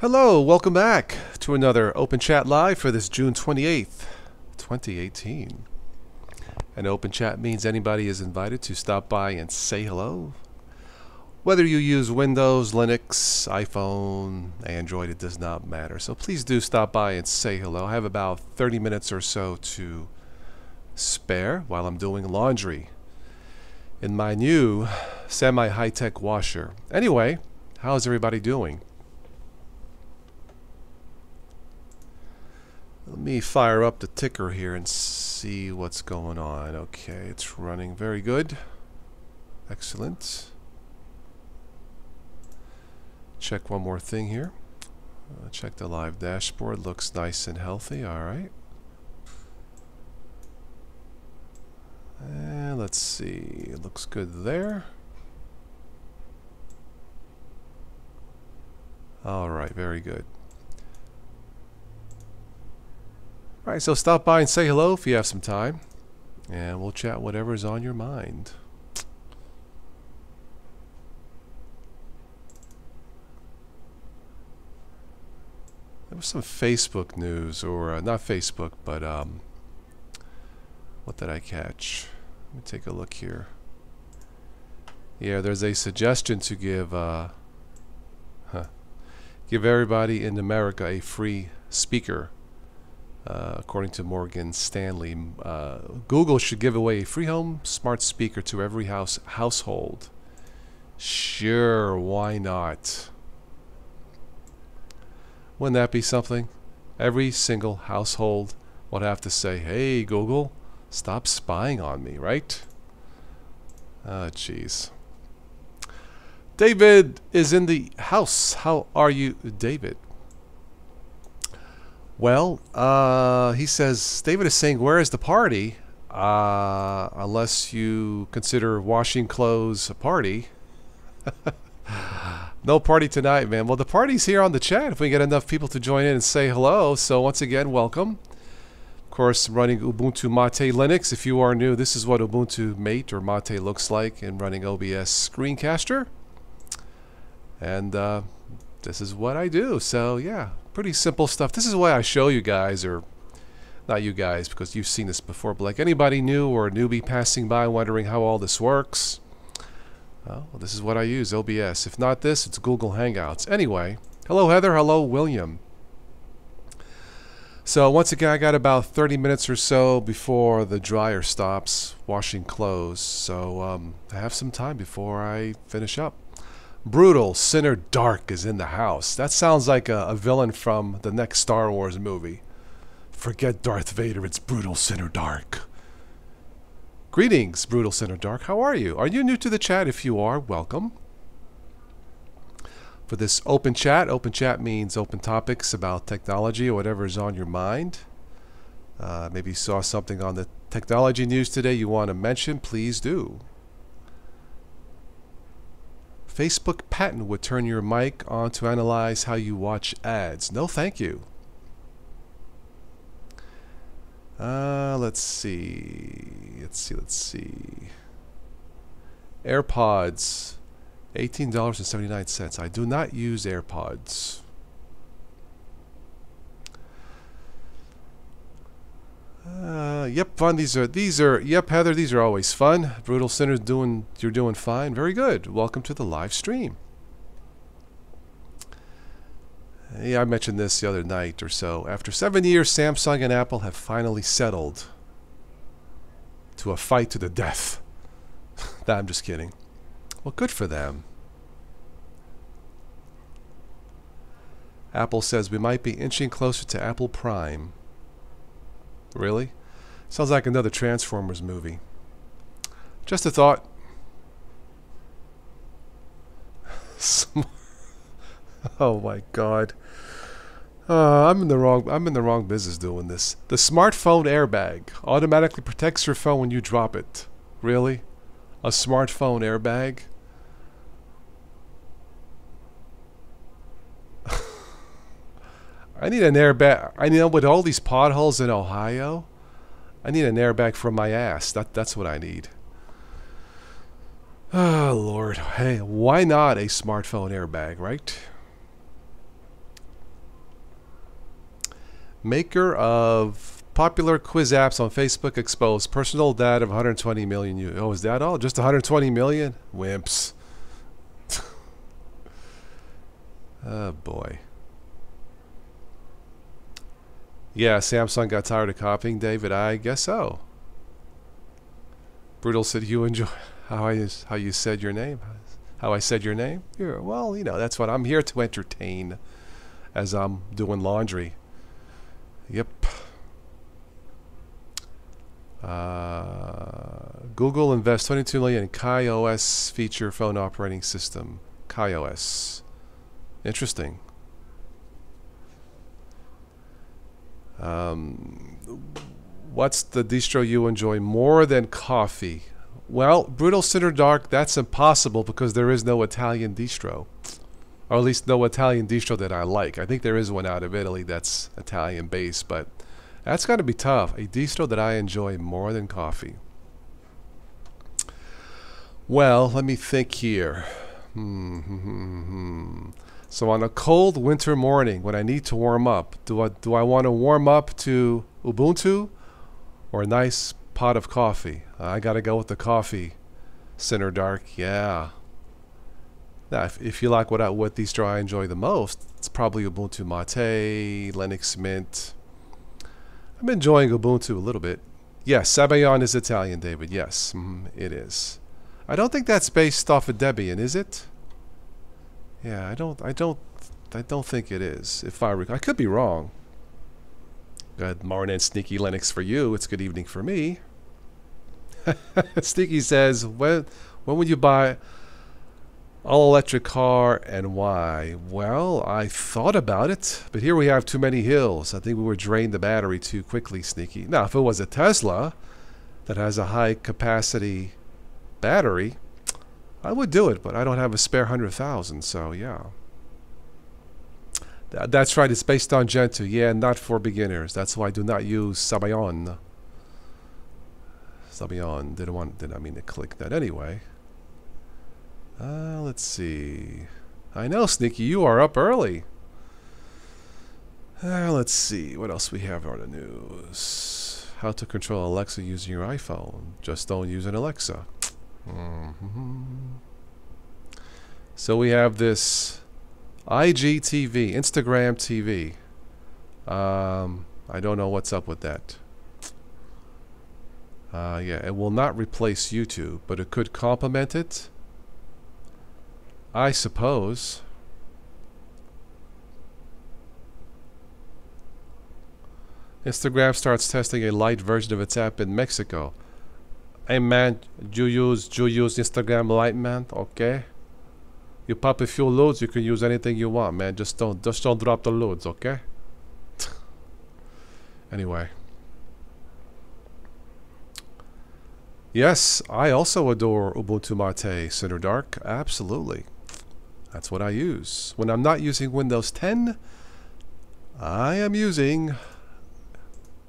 Hello, welcome back to another Open Chat Live for this June 28th, 2018. An Open Chat means anybody is invited to stop by and say hello. Whether you use Windows, Linux, iPhone, Android, it does not matter. So please do stop by and say hello. I have about 30 minutes or so to spare while I'm doing laundry in my new semi high tech washer. Anyway, how's everybody doing? Let me fire up the ticker here and see what's going on. Okay, it's running very good. Excellent. Check one more thing here. Uh, check the live dashboard. Looks nice and healthy. All right. And let's see. It looks good there. All right, very good. All right, so stop by and say hello if you have some time, and we'll chat whatever's on your mind. There was some Facebook news, or uh, not Facebook, but um, what did I catch? Let me take a look here. Yeah, there's a suggestion to give uh, huh, give everybody in America a free speaker uh, according to Morgan Stanley, uh, Google should give away a free home smart speaker to every house household. Sure, why not? Wouldn't that be something? Every single household would have to say, "Hey, Google, stop spying on me," right? Ah, oh, jeez. David is in the house. How are you, David? Well, uh, he says, David is saying, where is the party? Uh, unless you consider washing clothes a party. no party tonight, man. Well, the party's here on the chat if we get enough people to join in and say hello. So once again, welcome. Of course, running Ubuntu Mate Linux. If you are new, this is what Ubuntu Mate or Mate looks like in running OBS Screencaster. And uh, this is what I do. So yeah, pretty simple stuff. This is why I show you guys, or not you guys, because you've seen this before, but like anybody new or a newbie passing by wondering how all this works, well, this is what I use, OBS. If not this, it's Google Hangouts. Anyway, hello Heather, hello William. So once again, I got about 30 minutes or so before the dryer stops washing clothes. So um, I have some time before I finish up. Brutal, Sinner Dark is in the house. That sounds like a, a, villain from the next Star Wars movie. Forget Darth Vader, it's Brutal, Sinner Dark. Greetings, Brutal, Sinner Dark. How are you? Are you new to the chat? If you are, welcome. For this open chat, open chat means open topics about technology or whatever is on your mind. Uh, maybe you saw something on the technology news today you want to mention, please do. Facebook patent would turn your mic on to analyze how you watch ads. No, thank you. Uh, let's see. Let's see. Let's see. AirPods, $18.79. I do not use AirPods. Uh, yep, fun. These are these are yep, Heather. These are always fun. Brutal sinners doing you're doing fine. Very good. Welcome to the live stream. Yeah, I mentioned this the other night or so. After seven years, Samsung and Apple have finally settled to a fight to the death. I'm just kidding. Well, good for them. Apple says we might be inching closer to Apple Prime. Really? Sounds like another Transformers movie. Just a thought. oh my god. Uh, I'm in the wrong I'm in the wrong business doing this. The smartphone airbag automatically protects your phone when you drop it. Really? A smartphone airbag? I need an airbag. I know with all these potholes in Ohio, I need an airbag for my ass. That that's what I need. Oh Lord, hey, why not a smartphone airbag, right? Maker of popular quiz apps on Facebook exposed personal data of 120 million. Oh, is that all? Just 120 million? Wimps. oh boy. Yeah, Samsung got tired of copying David. I guess so. Brutal said you enjoy how I how you said your name. How I said your name? Yeah, well, you know, that's what I'm here to entertain as I'm doing laundry. Yep. Uh, Google invests 22 million in KaiOS feature phone operating system. KaiOS. Interesting. Um, what's the distro you enjoy more than coffee? Well, Brutal Sinner Dark, that's impossible because there is no Italian distro. Or at least no Italian distro that I like. I think there is one out of Italy that's Italian based, but that's got to be tough. A distro that I enjoy more than coffee. Well, let me think here. Hmm, hmm, hmm, hmm. So on a cold winter morning when I need to warm up, do I do I want to warm up to Ubuntu or a nice pot of coffee? I got to go with the coffee. Sinner Dark, yeah. Now, if, if you like what I, what distro I enjoy the most, it's probably Ubuntu Mate, Linux Mint. I'm enjoying Ubuntu a little bit. Yes, Sabayon is Italian, David. Yes, mm, it is. I don't think that's based off of Debian, is it? Yeah, I don't, I don't, I don't think it is. If I, I could be wrong. Good morning, Sneaky Linux for you. It's good evening for me. Sneaky says, when, when would you buy all electric car and why? Well, I thought about it, but here we have too many hills. I think we would drain the battery too quickly, Sneaky. Now, if it was a Tesla that has a high capacity battery, I would do it, but I don't have a spare hundred thousand, so yeah. Th- that's right, it's based on Gentoo. Yeah, not for beginners. That's why I do not use Sabayon. Sabayon. Didn't want did not mean to click that anyway. Uh, let's see. I know, Sneaky, you are up early. Uh, let's see. What else we have on the news? How to control Alexa using your iPhone. Just don't use an Alexa. Mm-hmm. So we have this IGTV, Instagram TV. Um, I don't know what's up with that. Uh, yeah, it will not replace YouTube, but it could complement it. I suppose. Instagram starts testing a light version of its app in Mexico. Hey man, you use you use Instagram Lite man, okay? You pop a few loads, you can use anything you want, man. Just don't just don't drop the loads, okay? anyway. Yes, I also adore Ubuntu Mate Sinner Dark. Absolutely. That's what I use. When I'm not using Windows 10, I am using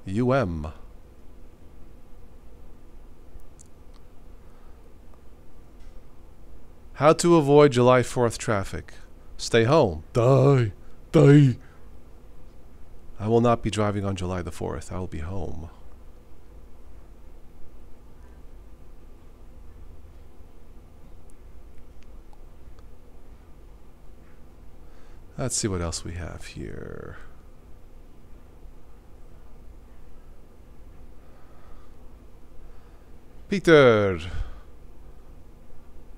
UM. How to avoid July 4th traffic. Stay home. Die. Die. I will not be driving on July the 4th. I will be home. Let's see what else we have here. Peter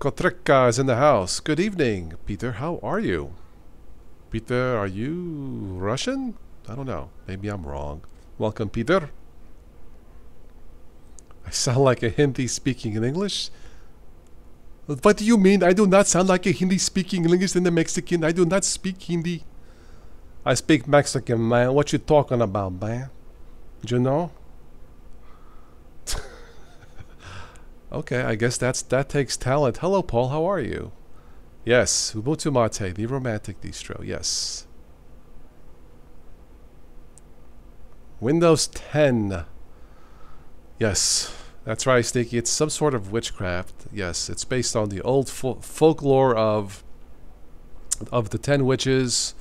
Kotreka is in the house. Good evening, Peter. How are you? Peter, are you Russian? I don't know. Maybe I'm wrong. Welcome, Peter. I sound like a Hindi speaking in English. What do you mean? I do not sound like a Hindi speaking English in the Mexican. I do not speak Hindi. I speak Mexican, man. What you talking about, man? Do you know? Okay, I guess that's that takes talent. Hello, Paul. How are you? Yes, Ubuntu Mate, the romantic distro. Yes. Windows 10. Yes. That's right, Sneaky. It's some sort of witchcraft. Yes, it's based on the old fo folklore of of the ten witches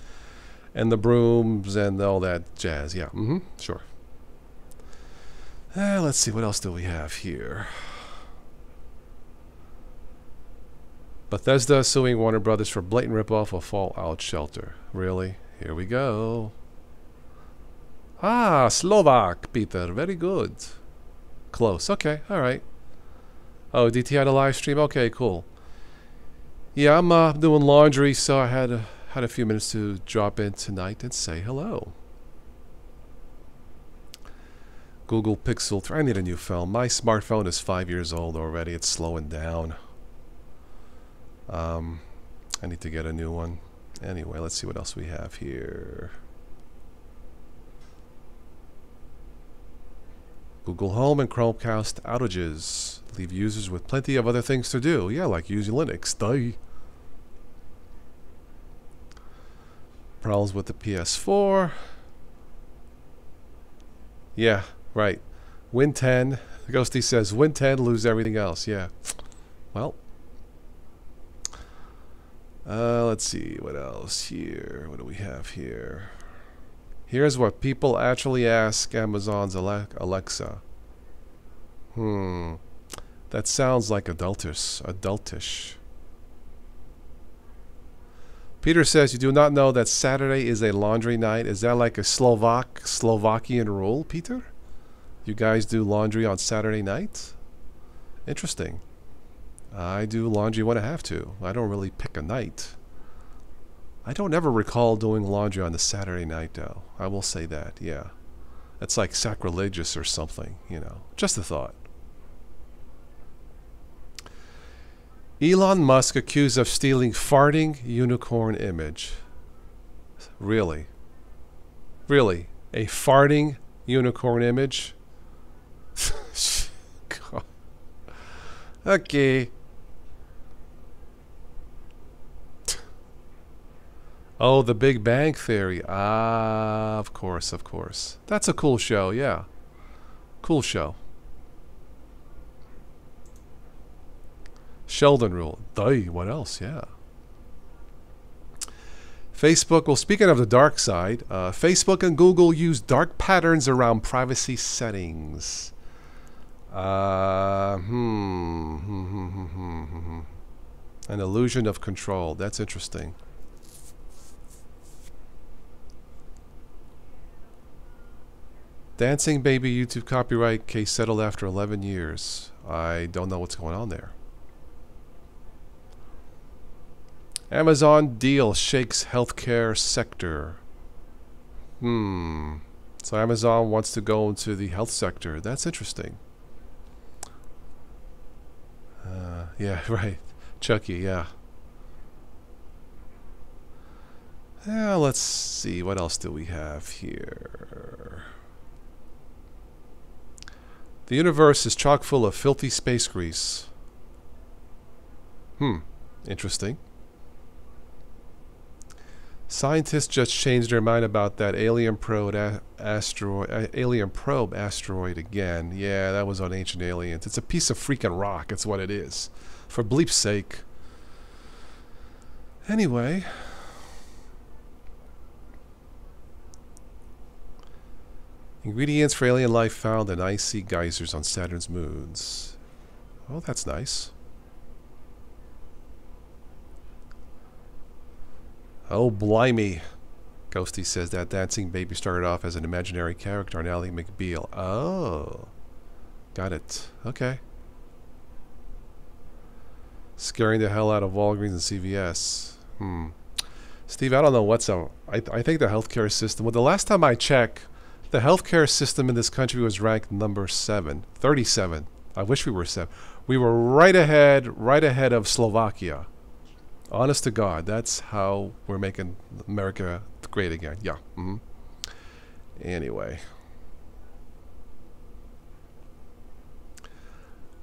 and the brooms and all that jazz. Yeah, mm-hmm, sure. Uh, let's see, what else do we have here? Bethesda suing Warner Brothers for blatant ripoff of Fallout Shelter. Really? Here we go. Ah, Slovak, Peter. Very good. Close. Okay, alright. Oh, DT had a live stream? Okay, cool. Yeah, I'm uh, doing laundry, so I had a, had a few minutes to drop in tonight and say hello. Google Pixel 3. I need a new phone. My smartphone is five years old already. It's slowing down. Um, I need to get a new one. Anyway, let's see what else we have here. Google Home and Chromecast outages leave users with plenty of other things to do. Yeah, like using Linux. Duh. Problems with the PS4. Yeah, right. Win 10. Ghosty says, win 10, lose everything else. Yeah. Well. Uh, let's see. What else here? What do we have here? Here's what people actually ask Amazon's Alexa. Hmm. That sounds like adultish. Adultish. Peter says, You do not know that Saturday is a laundry night. Is that like a Slovak, Slovakian rule, Peter? You guys do laundry on Saturday night? Interesting. I do laundry when I have to. I don't really pick a night. I don't ever recall doing laundry on the Saturday night, though. I will say that, yeah. It's like sacrilegious or something, you know. Just a thought. Elon Musk accused of stealing farting unicorn image. Really? Really? A farting unicorn image? okay. Oh, The Big Bang Theory. Ah, of course, of course. That's a cool show, yeah. Cool show. Sheldon Rule. Duh, what else? Yeah. Facebook, well, speaking of the dark side, uh, Facebook and Google use dark patterns around privacy settings. Uh, hmm, hmm, hmm, hmm. An illusion of control. That's interesting. Dancing Baby YouTube copyright case settled after 11 years. I don't know what's going on there. Amazon deal shakes healthcare sector. Hmm. So Amazon wants to go into the health sector. That's interesting. Uh, yeah, right. Chucky, yeah. Yeah, let's see. What else do we have here? The universe is chock full of filthy space grease. Hmm, interesting. Scientists just changed their mind about that alien probe asteroid, alien probe asteroid again. Yeah, that was on Ancient Aliens. It's a piece of freaking rock. It's what it is. For bleep's sake. Anyway, Ingredients for alien life found in icy geysers on Saturn's moons. Oh, that's nice. Oh, blimey. Ghosty says that dancing baby started off as an imaginary character on Ally McBeal. Oh. Got it. Okay. Scaring the hell out of Walgreens and CVS. Hmm. Steve, I don't know what's up. I, th I think the healthcare system, well, the last time I checked, the healthcare system in this country was ranked number seven, 37. I wish we were seven. We were right ahead, right ahead of Slovakia. Honest to God, that's how we're making America great again. Yeah. Mm -hmm. Anyway.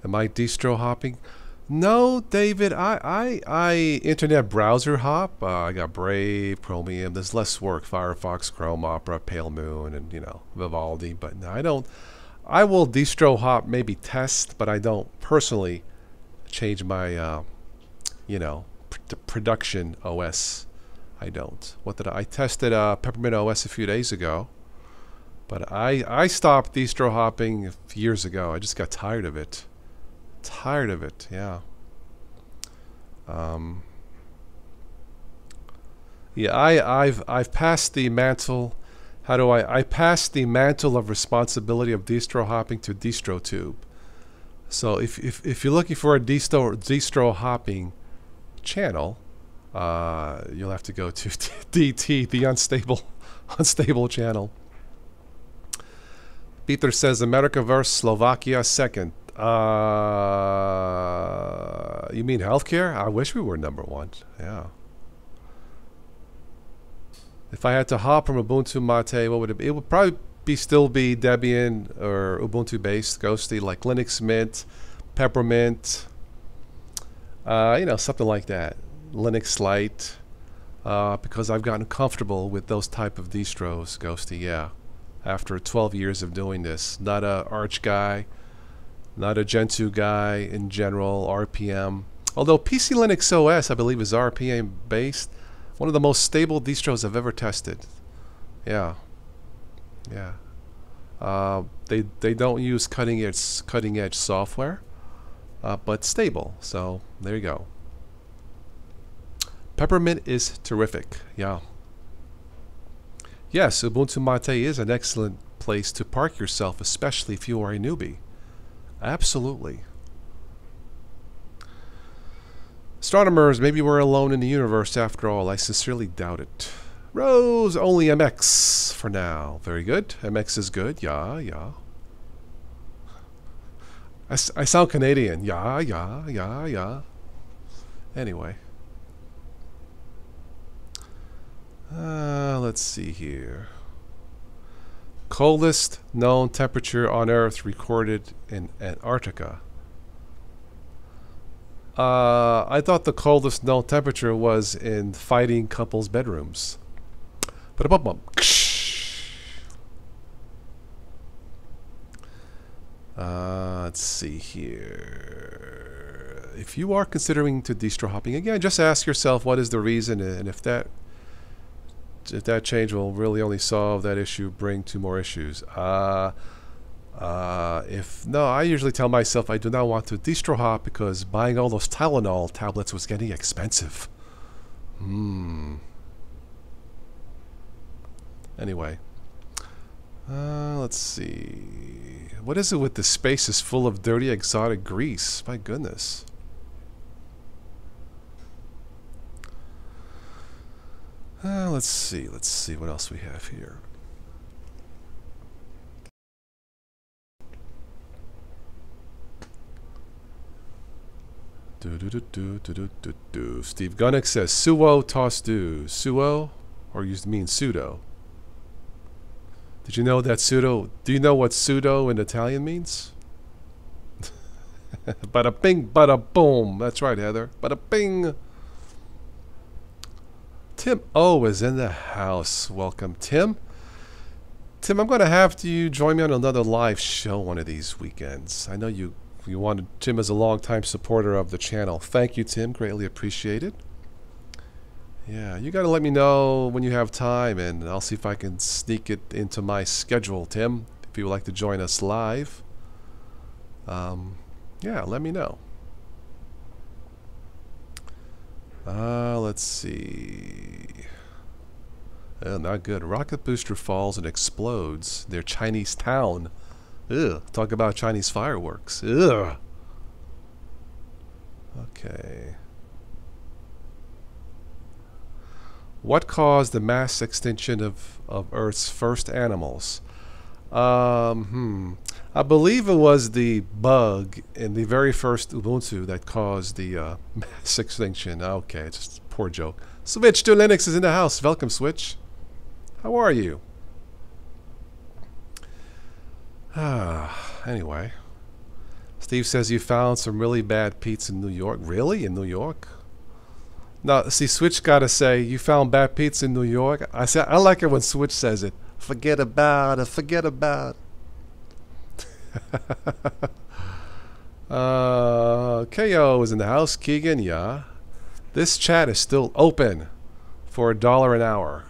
Am I distro hopping? No, David, I, I, I internet browser hop. Uh, I got Brave, Chromium. There's less work. Firefox, Chrome, Opera, Pale Moon, and you know Vivaldi. But no, I don't. I will distro hop, maybe test, but I don't personally change my, uh, you know, pr production OS I don't. What did I, I tested uh, Peppermint OS a few days ago, but I I stopped distro hopping years ago. I just got tired of it. Tired of it. Yeah. Um, yeah, I I've I've passed the mantle. How do I? I passed the mantle of responsibility of distro hopping to DistroTube. So if if if you're looking for a distro distro hopping channel, uh, you'll have to go to DT, the unstable unstable channel. Peter says America versus Slovakia second. Uh, you mean healthcare? I wish we were number one. Yeah. If I had to hop from Ubuntu Mate, what would it be? It would probably be still be Debian or Ubuntu based, Ghosty, like Linux Mint, Peppermint, uh, you know, something like that. Linux Lite, uh, because I've gotten comfortable with those type of distros, Ghosty, yeah. After 12 years of doing this, not a Arch guy, not a Gentoo guy in general, RPM. Although PC Linux OS, I believe, is RPM based. One of the most stable distros I've ever tested. Yeah. Yeah. Uh, they they don't use cutting edge cutting edge software, uh, but stable. So there you go. Peppermint is terrific. Yeah. Yes, Ubuntu Mate is an excellent place to park yourself, especially if you are a newbie. Absolutely. Astronomers, maybe we're alone in the universe after all. I sincerely doubt it. Rose, only MX for now. Very good. MX is good. Yeah, yeah. I, I sound Canadian. Yeah, yeah, yeah, yeah. Anyway. Uh, let's see here. Coldest known temperature on Earth recorded in Antarctica. Uh, I thought the coldest known temperature was in fighting couples' bedrooms. But bum bum. Uh, let's see here. If you are considering to distro hopping again, just ask yourself what is the reason, and if that if that change will really only solve that issue, bring two more issues. Uh, uh, if no, I usually tell myself I do not want to distro hop because buying all those Tylenol tablets was getting expensive. Hmm. Anyway, uh, let's see. What is it with the spaces full of dirty exotic grease? My goodness. Uh, let's see. Let's see what else we have here. Do, do, do, do, do, do, do. do. Steve Gunnick says suo toss do. Suo? Or to mean sudo? Did you know that sudo? Do you know what sudo in Italian means? bada bing, bada boom. That's right, Heather. Bada bing. Tim O is in the house. Welcome, Tim. Tim, I'm going to have to you join me on another live show one of these weekends. I know you you wanted Tim as a longtime supporter of the channel. Thank you, Tim. Greatly appreciated. Yeah, you got to let me know when you have time, and I'll see if I can sneak it into my schedule, Tim. If you would like to join us live, um, yeah, let me know. Uh, let's see. Oh, not good. Rocket booster falls and explodes their Chinese town. Ugh. Talk about Chinese fireworks. Ugh. Okay. What caused the mass extinction of, of Earth's first animals? Um, hmm. I believe it was the bug in the very first Ubuntu that caused the uh, mass extinction. Okay, it's just a poor joke. Switch to Linux is in the house. Welcome, Switch. How are you? Ah, anyway. Steve says you found some really bad pizza in New York. Really? In New York? Now, see, Switch got to say, you found bad pizza in New York. I say, I like it when Switch says it. Forget about it. Forget about it. Uh, KO is in the house. Keegan, yeah. This chat is still open for a dollar an hour.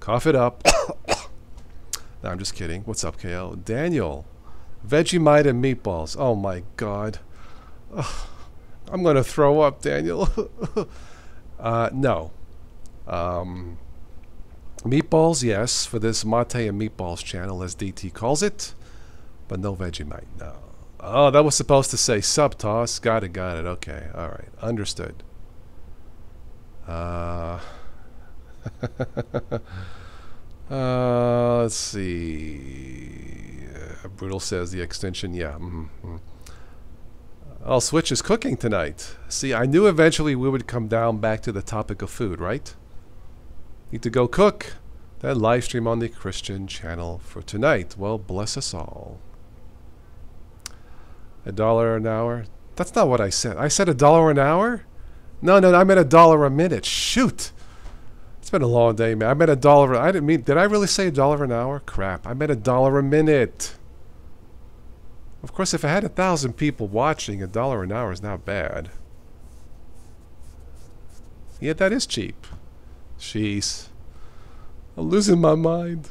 Cough it up. no, I'm just kidding. What's up, KO? Daniel. Vegemite and meatballs. Oh my god. I'm going to throw up, Daniel. uh, no. Um, meatballs, yes, for this Mate and Meatballs channel, as DT calls it. But no Vegemite, no. Oh, that was supposed to say sub toss. Got it, got it. Okay, all right. Understood. Uh, uh, let's see. Uh, Brutal says the extension. Yeah. Mm -hmm. Oh, Switch is cooking tonight. See, I knew eventually we would come down back to the topic of food, right? Need to go cook. That live stream on the Christian channel for tonight. Well, bless us all. A dollar an hour? That's not what I said. I said a dollar an hour? No, no, I meant a dollar a minute. Shoot. It's been a long day, man. I meant a dollar. I didn't mean. Did I really say a dollar an hour? Crap. I meant a dollar a minute. Of course, if I had a thousand people watching, a dollar an hour is not bad. Yeah, that is cheap. Jeez. I'm losing my mind.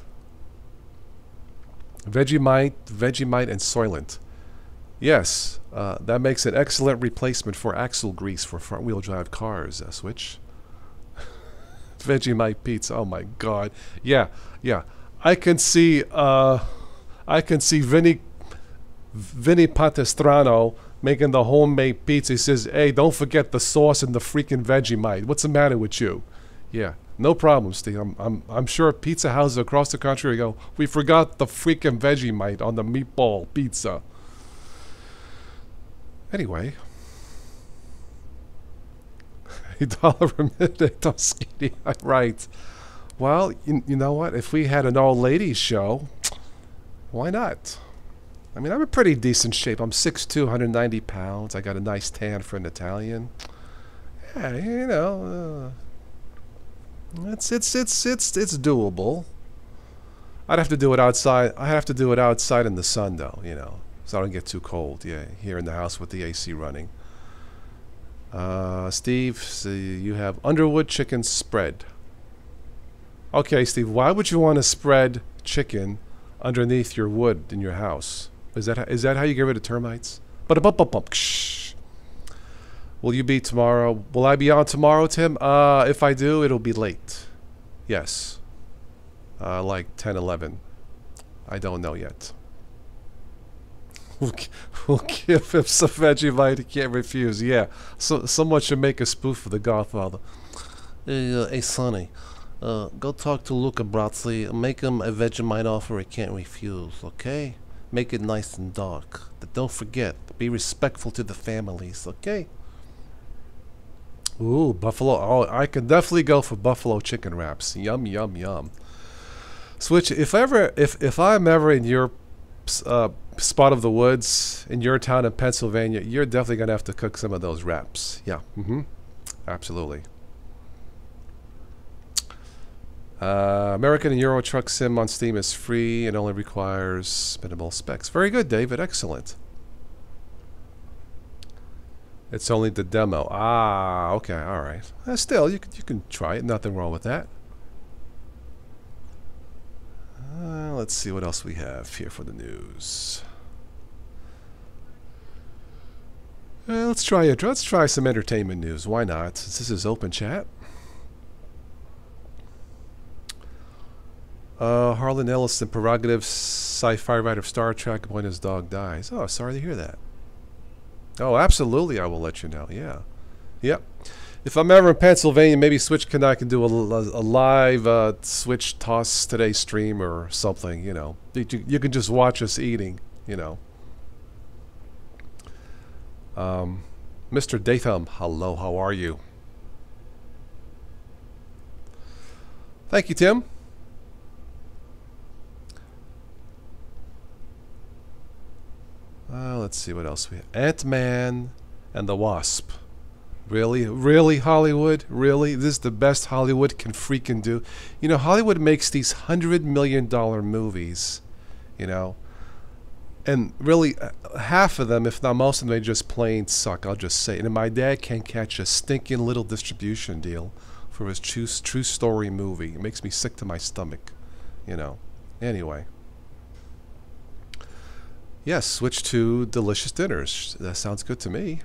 Vegemite, Vegemite, and Soylent. Yes, uh, that makes an excellent replacement for axle grease for front-wheel drive cars, uh, Switch. Vegemite pizza, oh my god. Yeah, yeah. I can see, uh, I can see Vinny Vinny Patestrano making the homemade pizza. He says, hey, don't forget the sauce and the freaking Vegemite. What's the matter with you? Yeah, no problem, Steve. I'm, I'm, I'm sure pizza houses across the country go, we forgot the freaking Vegemite on the meatball pizza. Anyway. A dollar a minute, Toscini. Right. Well, you, you know what? If we had an all ladies show, why not? I mean, I'm in pretty decent shape. I'm 6'2", 190 pounds. I got a nice tan for an Italian. Yeah, you know, uh, it's it's it's it's it's doable. I'd have to do it outside. I'd have to do it outside in the sun, though. You know, so I don't get too cold. Yeah, here in the house with the AC running. Uh, Steve, so you have Underwood chicken spread. Okay, Steve, why would you want to spread chicken underneath your wood in your house? Is that is that how you get rid of termites? But a bump bump bump. Will you be tomorrow? Will I be on tomorrow, Tim? Uh, if I do, it'll be late. Yes. Uh, like 10, 11. I don't know yet. We'll, give him some Vegemite. He can't refuse. Yeah. So someone should make a spoof of the Godfather. Uh, hey Sonny. Uh, go talk to Luca Brasi. Make him a Vegemite offer he can't refuse. Okay. Make it nice and dark. But don't forget, be respectful to the families, okay? Ooh, buffalo. Oh, I can definitely go for buffalo chicken wraps. Yum, yum, yum. Switch. If ever, if if I'm ever in your uh, spot of the woods in your town in Pennsylvania, you're definitely gonna have to cook some of those wraps. Yeah. Mm-hmm. Absolutely. Uh, American and Euro Truck Sim on Steam is free and only requires minimal specs. Very good, David. Excellent. It's only the demo. Ah, okay, all right. Uh, still, you can you can try it. Nothing wrong with that. Uh, let's see what else we have here for the news. Uh, let's try it. Let's try some entertainment news. Why not? Since this is open chat. Uh, Harlan Ellison, prerogative sci-fi writer of Star Trek when his dog dies. Oh, sorry to hear that. Oh, absolutely, I will let you know. Yeah. Yep. If I'm ever in Pennsylvania, maybe Switch can I can do a, a, live uh, Switch Toss Today stream or something, you know. You, you can just watch us eating, you know. Um, Mr. Datham, hello, how are you? Thank you, Tim. Uh, let's see what else we have. Ant-Man and the Wasp. Really? Really, Hollywood? Really? This is the best Hollywood can freaking do. You know, Hollywood makes these hundred million dollar movies, you know, and really uh, half of them, if not most of them, they just plain suck. I'll just say. And my dad can't catch a stinking little distribution deal for his true, true story movie. It makes me sick to my stomach, you know. Anyway. Yes, switch to delicious dinners. That sounds good to me.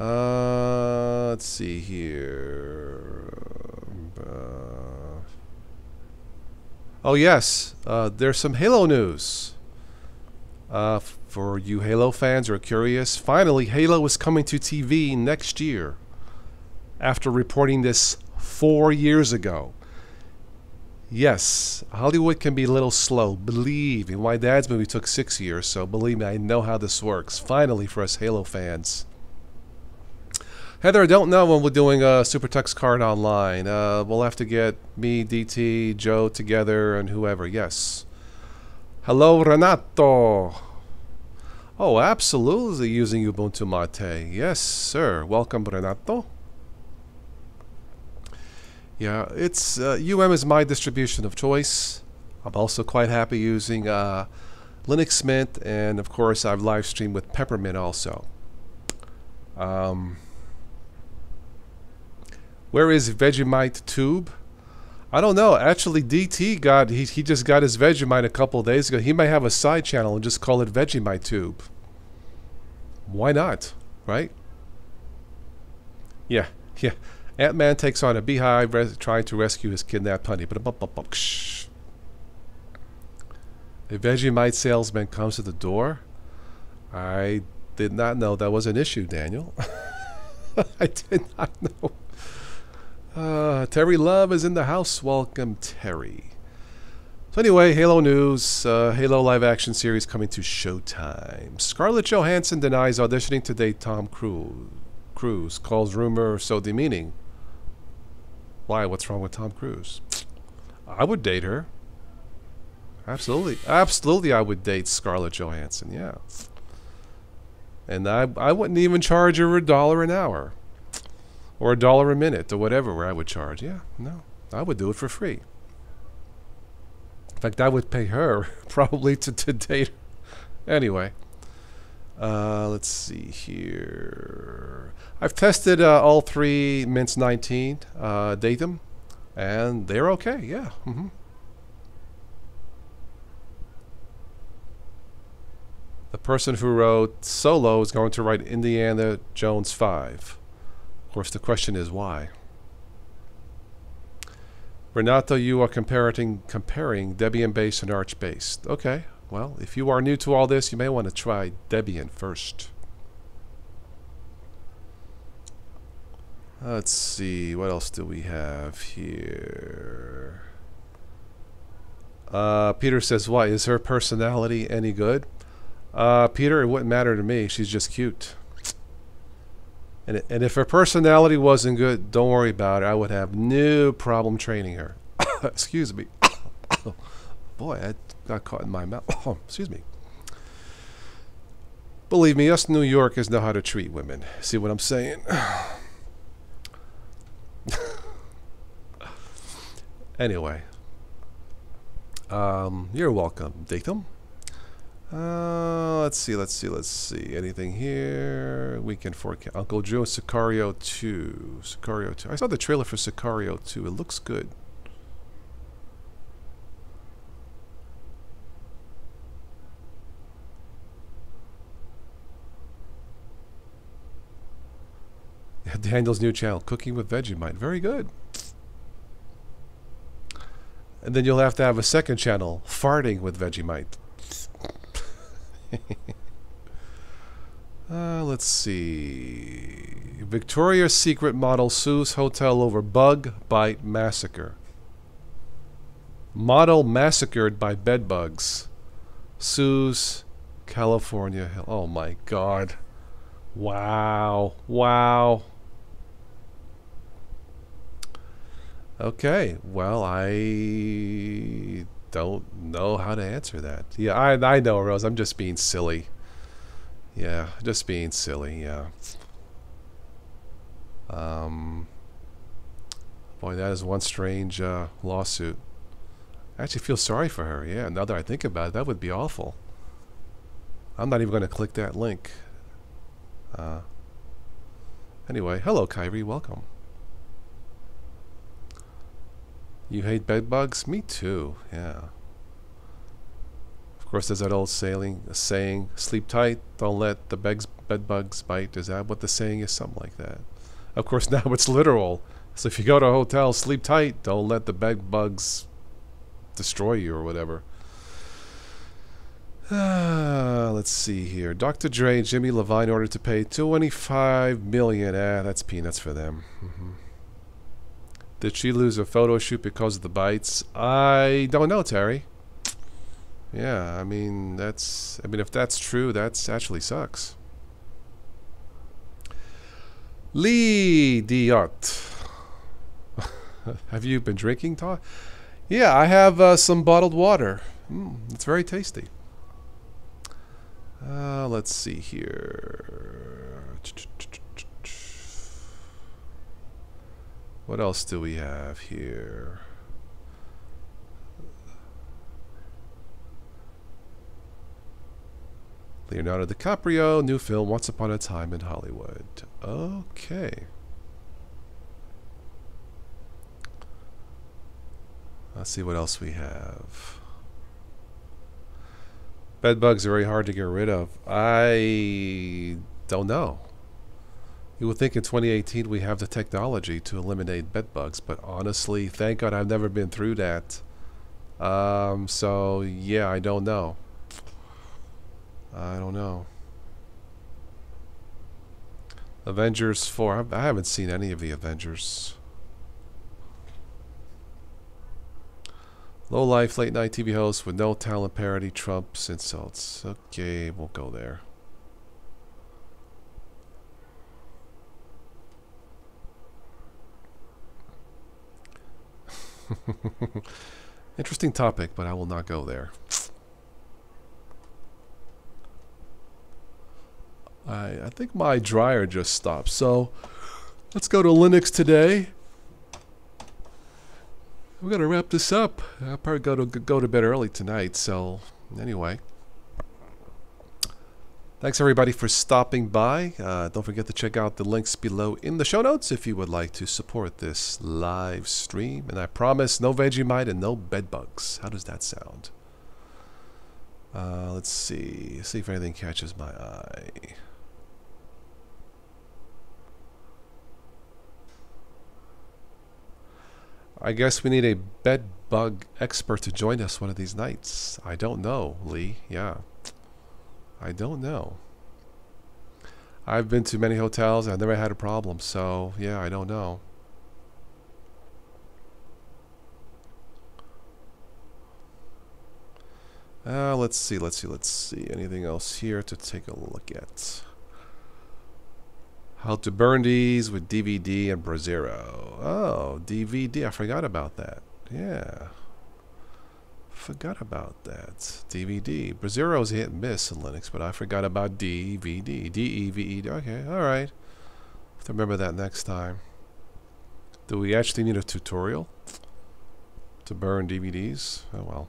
Uh, let's see here. Uh, oh yes, uh, there's some Halo news. Uh, for you Halo fans who are curious, finally Halo is coming to TV next year. After reporting this four years ago. Yes, Hollywood can be a little slow. Believe me, my dad's movie took six years, so believe me, I know how this works. Finally, for us Halo fans. Heather, I don't know when we're doing a SuperTuxKart online. Uh, we'll have to get me, DT, Joe together, and whoever. Yes. Hello, Renato. Oh, absolutely using Ubuntu Mate. Yes, sir. Welcome, Renato. Yeah, it's uh, UM is my distribution of choice. I'm also quite happy using uh, Linux Mint, and of course, I've live streamed with Peppermint also. Um, where is Vegemite Tube? I don't know. Actually, DT got he he just got his Vegemite a couple days ago. He may have a side channel and just call it Vegemite Tube. Why not? Right? Yeah, yeah. Ant Man takes on a beehive trying to rescue his kidnapped honey. But a Vegemite salesman comes to the door. I did not know that was an issue, Daniel. I did not know. Uh, Terry Love is in the house. Welcome, Terry. So anyway, Halo news. Uh, Halo live action series coming to Showtime. Scarlett Johansson denies auditioning to date Tom Cruise. Cruise calls rumor so demeaning. Why? What's wrong with Tom Cruise? I would date her. Absolutely. Absolutely, I would date Scarlett Johansson, yeah. And I, I wouldn't even charge her a dollar an hour. Or a dollar a minute, or whatever where I would charge. Yeah, no. I would do it for free. In fact, I would pay her probably to, to date. Anyway. Uh, let's see here. I've tested uh, all three Mints 19 uh, Datum, and they're okay. Yeah. Mm-hmm. The person who wrote Solo is going to write Indiana Jones 5. Of course, the question is why. Renato, you are comparing comparing Debian based and Arch based. Okay, well, if you are new to all this, you may want to try Debian first. Let's see, what else do we have here? Uh, Peter says, why? Is her personality any good? Uh, Peter, it wouldn't matter to me. She's just cute. And, and if her personality wasn't good, don't worry about it. I would have no problem training her. Excuse me. Boy, I got caught in my mouth. Excuse me. Believe me, us New Yorkers know how to treat women. See what I'm saying? anyway. Um, you're welcome, Datum. Uh, let's see, let's see, let's see. Anything here? Weekend forecast. Uncle Joe, Sicario 2. Sicario 2. I saw the trailer for Sicario 2. It looks good. Daniel's new channel, Cooking with Vegemite. Very good. And then you'll have to have a second channel, Farting with Vegemite. uh, let's see. Victoria's Secret model sues hotel over bug bite massacre. Model massacred by bedbugs. Sues California. Oh my god. Wow. Wow. Okay, well, I don't know how to answer that. Yeah, I, I know, Rose. I'm just being silly. Yeah, just being silly, yeah. Um, boy, that is one strange uh, lawsuit. I actually feel sorry for her, yeah. Now that I think about it, that would be awful. I'm not even going to click that link. Uh, Anyway, hello, Kyrie. Welcome. You hate bed bugs? Me too. Yeah. Of course, there's that old sailing, saying, sleep tight, don't let the beds, bed bugs bite. Is that what the saying is? Something like that. Of course, now it's literal. So if you go to a hotel, sleep tight, don't let the bed bugs destroy you or whatever. Uh, let's see here. Dr. Dre and Jimmy Iovine ordered to pay 25 million. Ah, that's peanuts for them. Mm-hmm. Did she lose her photo shoot because of the bites? I don't know, Terry. Yeah, I mean that's. I mean, if that's true, that's actually sucks. Lee Diot. have you been drinking, Todd? Yeah, I have uh, some bottled water. Mm, it's very tasty. Uh, let's see here. What else do we have here? Leonardo DiCaprio, new film Once Upon a Time in Hollywood. Okay. Let's see what else we have. Bed bugs are very hard to get rid of. I don't know. You would think in 2018 we have the technology to eliminate bed bugs, but honestly, thank God I've never been through that. Um, so yeah, I don't know. I don't know. Avengers 4. I haven't seen any of the Avengers. Low life late night TV host with no talent parody trumps insults. Okay, we'll go there. Interesting topic, but I will not go there. I I think my dryer just stopped. So let's go to Linux today we're gonna wrap this up. I'll probably go to go to bed early tonight. So anyway, thanks everybody for stopping by. Uh, don't forget to check out the links below in the show notes if you would like to support this live stream. And I promise, no Vegemite and no bed bugs. How does that sound? Uh, let's see. See if anything catches my eye. I guess we need a bed bug expert to join us one of these nights. I don't know, Lee. Yeah. I don't know. I've been to many hotels. I've never had a problem. So, yeah, I don't know. Uh, let's see, let's see, let's see. Anything else here to take a look at? How to burn these with DVD and Brasero. Oh, DVD. I forgot about that. Yeah. Forgot about that. DVD. Brasero's hit and miss in Linux, but I forgot about DVD. D-E-V-E. Okay, alright. Have to remember that next time. Do we actually need a tutorial to burn DVDs? Oh well.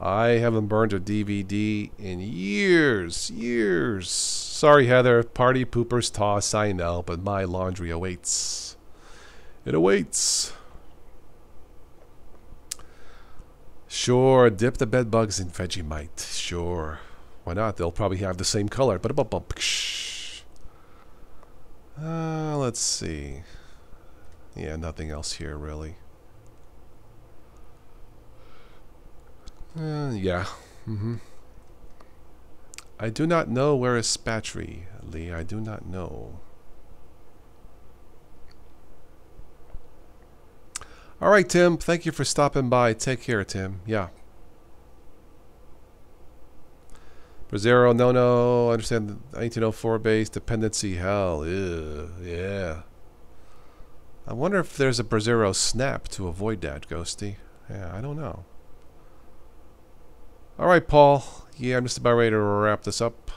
I haven't burned a DVD in years, years. Sorry, Heather. Party poopers toss, I know, but my laundry awaits. It awaits. Sure, dip the bed bugs in Vegemite. Sure. Why not? They'll probably have the same color. But uh, let's see. Yeah, nothing else here really. Uh, yeah. Mm-hmm. I do not know where is Spatry, Lee. I do not know. All right, Tim. Thank you for stopping by. Take care, Tim. Yeah. Brasero, no, no. I understand the 1904 base dependency. Hell, ew, yeah. I wonder if there's a Brasero snap to avoid that, Ghosty. Yeah, I don't know. All right, Paul. Yeah, I'm just about ready to wrap this up.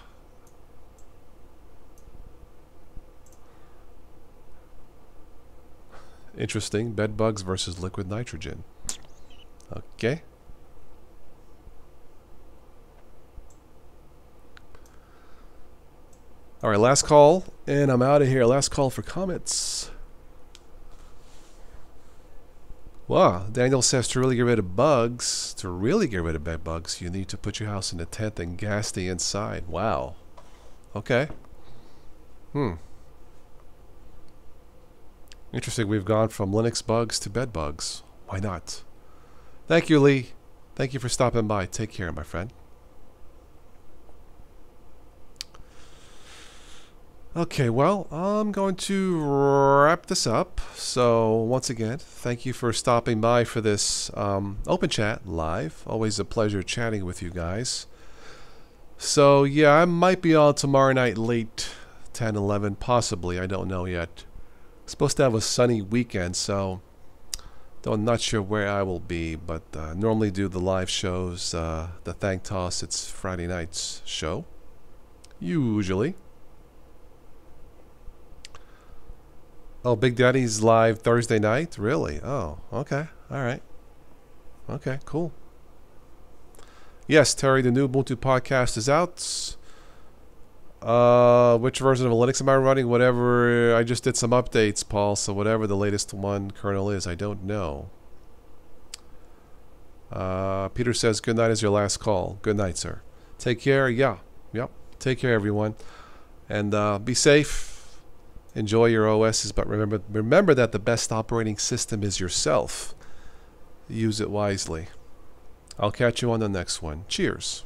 Interesting. Bed bugs versus liquid nitrogen. Okay. All right, last call, and I'm out of here. Last call for comments. Wow, Daniel says to really get rid of bugs, to really get rid of bed bugs, you need to put your house in a tent and gas the inside. Wow. Okay. Hmm. Interesting. We've gone from Linux bugs to bed bugs. Why not? Thank you, Lee. Thank you for stopping by. Take care, my friend. Okay, well, I'm going to wrap this up. So, once again, thank you for stopping by for this um, open chat live. Always a pleasure chatting with you guys. So, yeah, I might be on tomorrow night late 10, 11, possibly. I don't know yet. Supposed to have a sunny weekend, so though I'm not sure where I will be, but uh, normally do the live shows. Uh, the Thank Toss, it's Friday night's show, usually. Oh, Big Daddy's live Thursday night? Really? Oh, okay. All right. Okay, cool. Yes, Terry, the new Ubuntu podcast is out. Uh, which version of Linux am I running? Whatever. I just did some updates, Paul. So whatever the latest one kernel is, I don't know. Uh, Peter says, "Good night is your last call." Good night, sir. Take care. Yeah. Yep. Take care, everyone, and uh, be safe enjoy your OSs, but remember remember that the best operating system is yourself. Use it wisely. I'll catch you on the next one. Cheers.